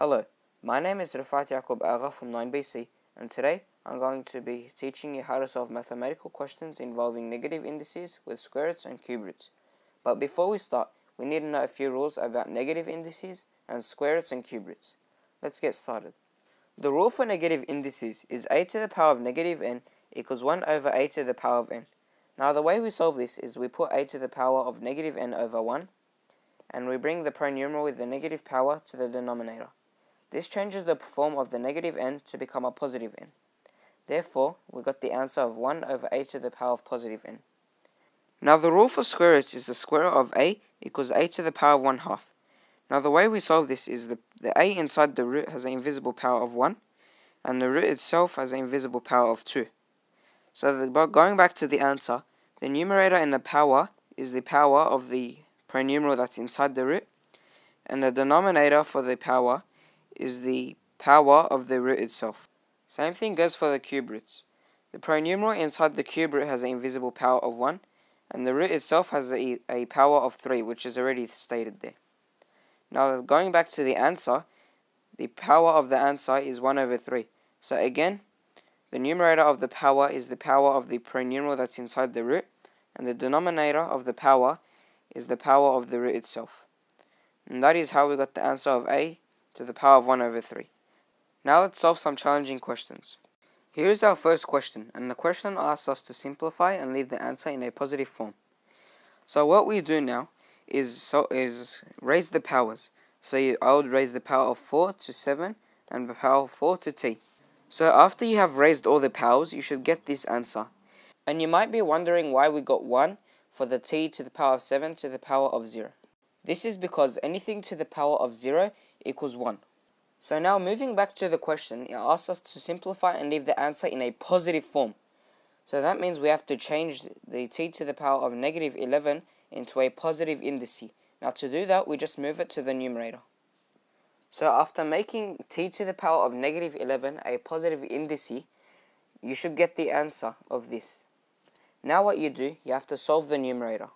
Hello, my name is Refaat Yaacoub Agha from 9BC and today I'm going to be teaching you how to solve mathematical questions involving negative indices with square roots and cube roots. But before we start, we need to know a few rules about negative indices and square roots and cube roots. Let's get started. The rule for negative indices is a to the power of negative n equals 1 over a to the power of n. Now the way we solve this is we put a to the power of negative n over 1 and we bring the pronumeral with the negative power to the denominator. This changes the form of the negative n to become a positive n. Therefore, we got the answer of 1 over a to the power of positive n. Now the rule for square roots is the square root of a equals a to the power of 1 half. Now the way we solve this is the, the a inside the root has an invisible power of 1 and the root itself has an invisible power of 2. So the, going back to the answer, the numerator in the power is the power of the pronumeral that's inside the root and the denominator for the power is the power of the root itself. Same thing goes for the cube roots. The pronumeral inside the cube root has an invisible power of 1, and the root itself has a, a power of 3, which is already stated there. Now, going back to the answer, the power of the answer is 1 over 3. So again, the numerator of the power is the power of the pronumeral that's inside the root, and the denominator of the power is the power of the root itself. And that is how we got the answer of a to the power of 1 over 3. Now let's solve some challenging questions. Here is our first question, and the question asks us to simplify and leave the answer in a positive form. So what we do now is so is raise the powers. So you, I would raise the power of 4 to 7 and the power of 4 to t. So after you have raised all the powers, you should get this answer. And you might be wondering why we got 1 for the t to the power of 7 to the power of 0. This is because anything to the power of 0 equals 1. So now moving back to the question, it asks us to simplify and leave the answer in a positive form. So that means we have to change the t to the power of negative 11 into a positive indice. Now to do that, we just move it to the numerator. So after making t to the power of negative 11 a positive indice, you should get the answer of this. Now what you do, you have to solve the numerator.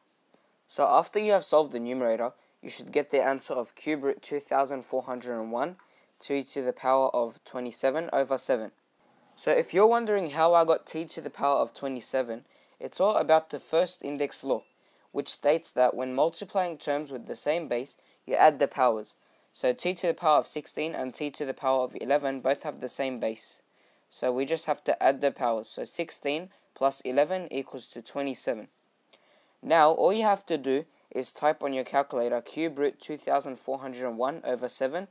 So after you have solved the numerator, you should get the answer of cube root 2401 t to the power of 27 over 7. So if you're wondering how I got t to the power of 27, it's all about the first index law, which states that when multiplying terms with the same base, you add the powers. So t to the power of 16 and t to the power of 11 both have the same base. So we just have to add the powers. So 16 plus 11 equals to 27. Now all you have to do is type on your calculator cube root 2401 over 7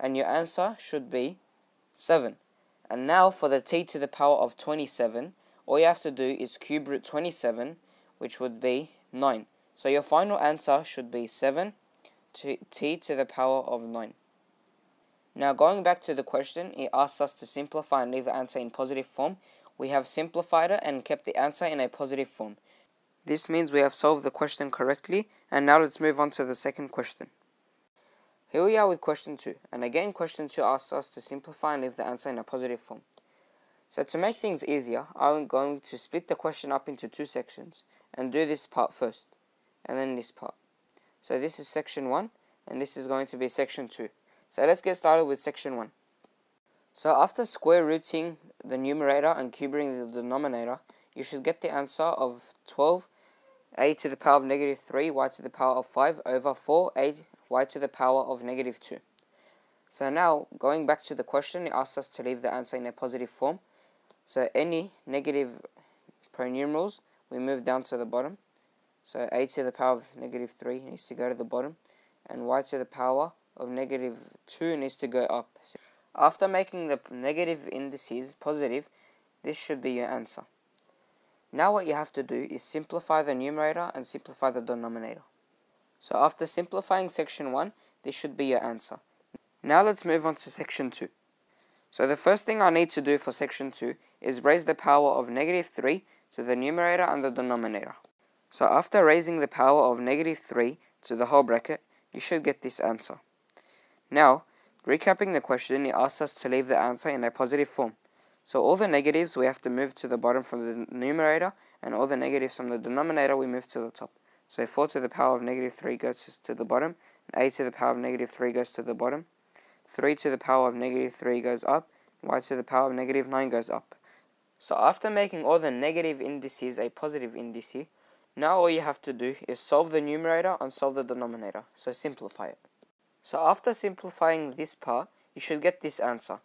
and your answer should be 7. And now for the t to the power of 27, all you have to do is cube root 27, which would be 9. So your final answer should be 7 to t to the power of 9. Now going back to the question, it asks us to simplify and leave the answer in positive form. We have simplified it and kept the answer in a positive form. This means we have solved the question correctly, and now let's move on to the second question. Here we are with question 2, and again question 2 asks us to simplify and leave the answer in a positive form. So to make things easier, I'm going to split the question up into two sections, and do this part first, and then this part. So this is section 1, and this is going to be section 2. So let's get started with section 1. So after square rooting the numerator and cubing the denominator, you should get the answer of 12 a to the power of negative 3 y to the power of 5 over 4 a y to the power of negative 2. So now, going back to the question, it asks us to leave the answer in a positive form. So any negative pronumerals, we move down to the bottom. So a to the power of negative 3 needs to go to the bottom, and y to the power of negative 2 needs to go up. After making the negative indices positive, this should be your answer. Now what you have to do is simplify the numerator and simplify the denominator. So after simplifying section 1, this should be your answer. Now let's move on to section 2. So the first thing I need to do for section 2 is raise the power of negative 3 to the numerator and the denominator. So after raising the power of negative 3 to the whole bracket, you should get this answer. Now, recapping the question, it asks us to leave the answer in a positive form. So all the negatives we have to move to the bottom from the numerator, and all the negatives from the denominator we move to the top. So 4 to the power of negative 3 goes to the bottom, and a to the power of negative 3 goes to the bottom. 3 to the power of negative 3 goes up, y to the power of negative 9 goes up. So after making all the negative indices a positive indice, now all you have to do is solve the numerator and solve the denominator, so simplify it. So after simplifying this part, you should get this answer.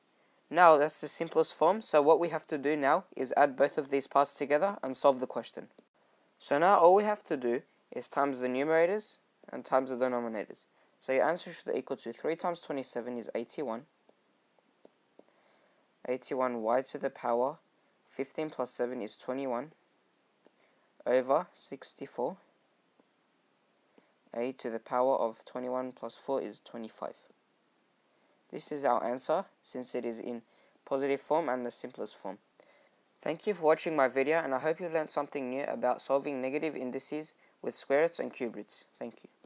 Now that's the simplest form, so what we have to do now is add both of these parts together and solve the question. So now all we have to do is times the numerators and times the denominators. So your answer should equal to 3 times 27 is 81. 81 y to the power 15 plus 7 is 21 over 64 a to the power of 21 plus 4 is 25. This is our answer since it is in positive form and the simplest form. Thank you for watching my video and I hope you learned something new about solving negative indices with square roots and cube roots. Thank you.